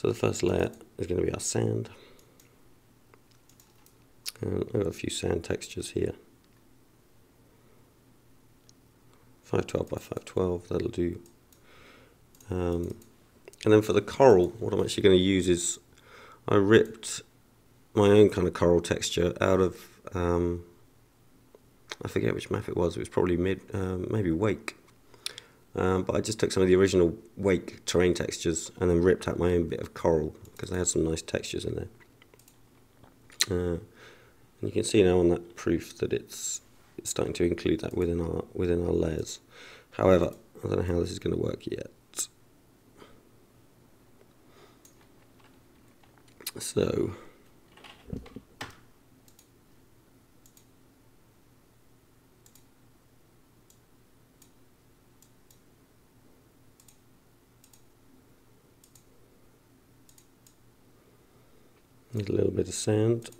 So the first layer is going to be our sand. And I've got a few sand textures here. 512 by 512, that'll do. Um, and then for the coral, what I'm actually going to use is I ripped my own kind of coral texture out of, um, I forget which map it was, it was probably mid, um, maybe Wake. Um, but I just took some of the original Wake terrain textures and then ripped out my own bit of coral because they had some nice textures in there. Uh, and you can see now on that proof that it's, it's starting to include that within our within our layers. However, I don't know how this is going to work yet. So a little bit of sand.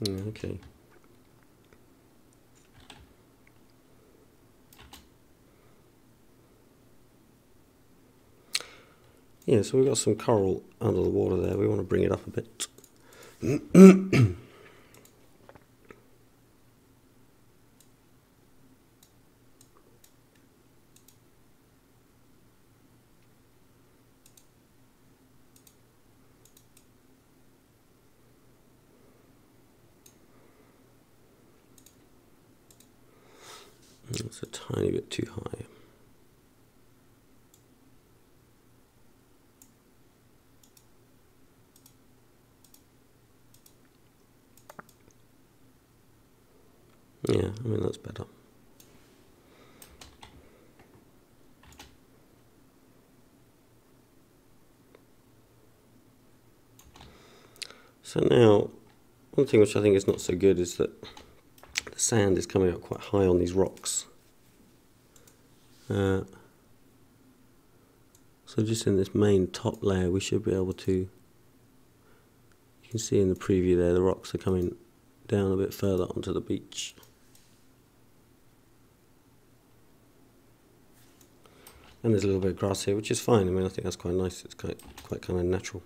Mm, okay. Yeah, so we've got some coral under the water there. We want to bring it up a bit. It's a tiny bit too high. Yeah, I mean that's better. So now, one thing which I think is not so good is that the sand is coming up quite high on these rocks. Uh, so just in this main top layer we should be able to, you can see in the preview there the rocks are coming down a bit further onto the beach. And there's a little bit of grass here, which is fine. I mean, I think that's quite nice. It's quite, quite kind of natural.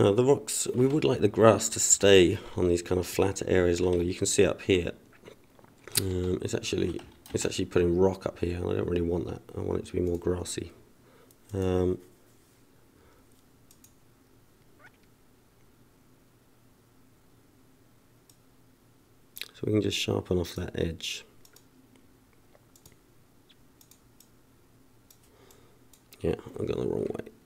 Now the rocks, we would like the grass to stay on these kind of flat areas longer. You can see up here, um, it's actually it's actually putting rock up here. I don't really want that. I want it to be more grassy. Um, so we can just sharpen off that edge. Yeah, I've gone the wrong way.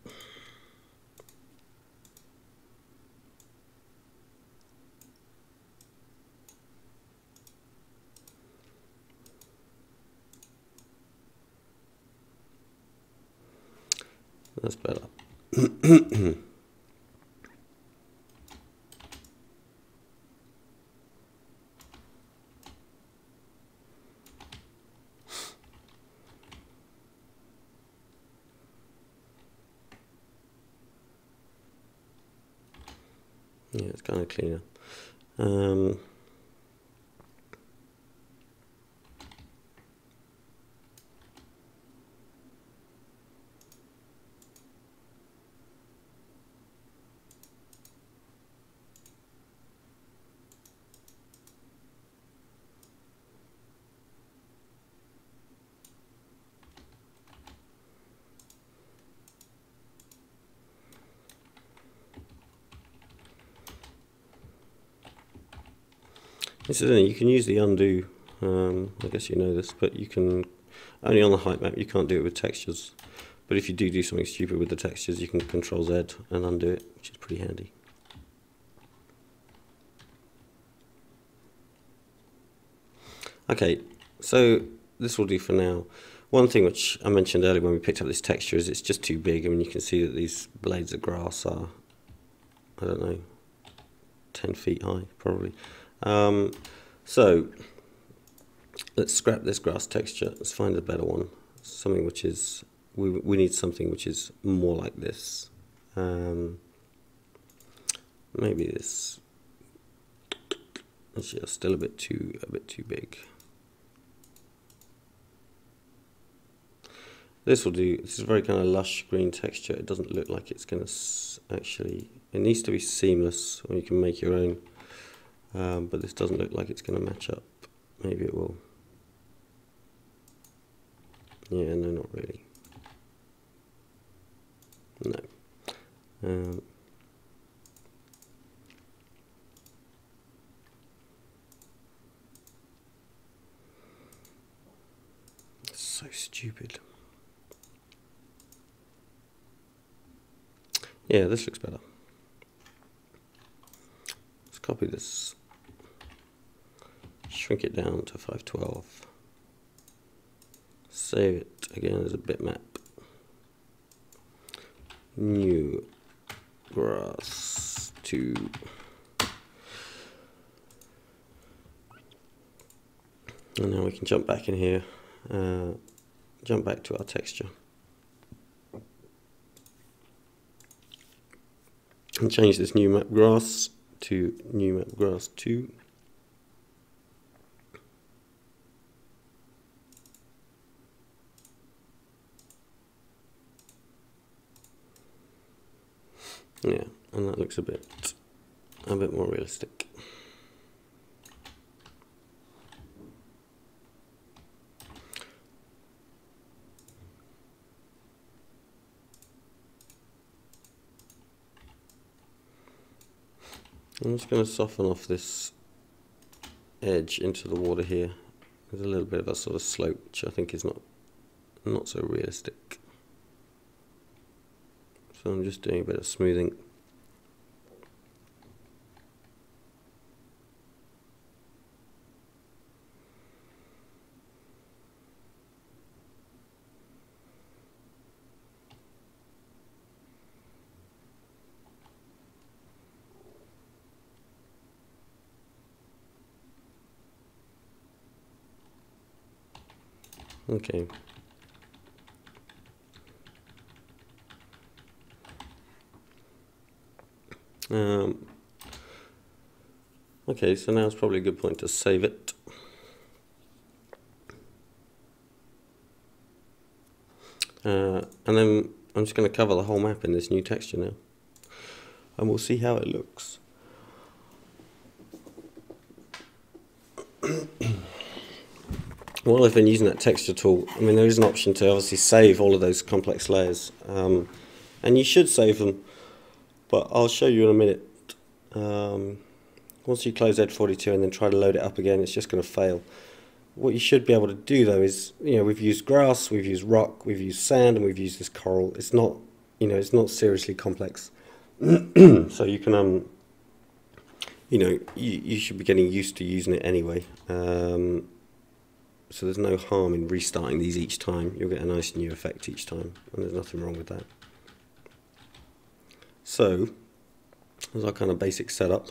That's better. yeah, it's kind of cleaner. Um, It. You can use the undo. Um, I guess you know this, but you can only on the height map. You can't do it with textures. But if you do do something stupid with the textures, you can Control Z and undo it, which is pretty handy. Okay, so this will do for now. One thing which I mentioned earlier when we picked up this texture is it's just too big. I mean, you can see that these blades of grass are, I don't know, 10 feet high, probably. Um, so, let's scrap this grass texture. Let's find a better one. Something which is, we, we need something which is more like this. Um, maybe this, just still a bit too, a bit too big. This will do, this is a very kind of lush green texture. It doesn't look like it's going to actually, it needs to be seamless or you can make your own. Um, but this doesn't look like it's going to match up. Maybe it will. Yeah, no, not really. No. Um, so stupid. Yeah, this looks better. Let's copy this, shrink it down to 512, save it. Again as a bitmap, new grass 2, and now we can jump back in here, uh, jump back to our texture. and change this new map grass to new map grass 2 yeah and that looks a bit a bit more realistic I'm just going to soften off this edge into the water here. There's a little bit of a sort of slope, which I think is not not so realistic. So I'm just doing a bit of smoothing. Okay. Um, okay, so now it's probably a good point to save it. Uh, and then I'm just going to cover the whole map in this new texture now. And we'll see how it looks. while I've been using that texture tool, I mean, there is an option to obviously save all of those complex layers. Um, and you should save them, but I'll show you in a minute. Um, once you close Ed 42 and then try to load it up again, it's just going to fail. What you should be able to do though is, you know, we've used grass, we've used rock, we've used sand, and we've used this coral. It's not, you know, it's not seriously complex. so you can, um, you know, you, you should be getting used to using it anyway. Um, so there's no harm in restarting these each time. You'll get a nice new effect each time, and there's nothing wrong with that. So, there's our kind of basic setup.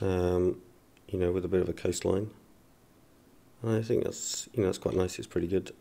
Um, you know, with a bit of a coastline. And I think that's, you know, that's quite nice. It's pretty good.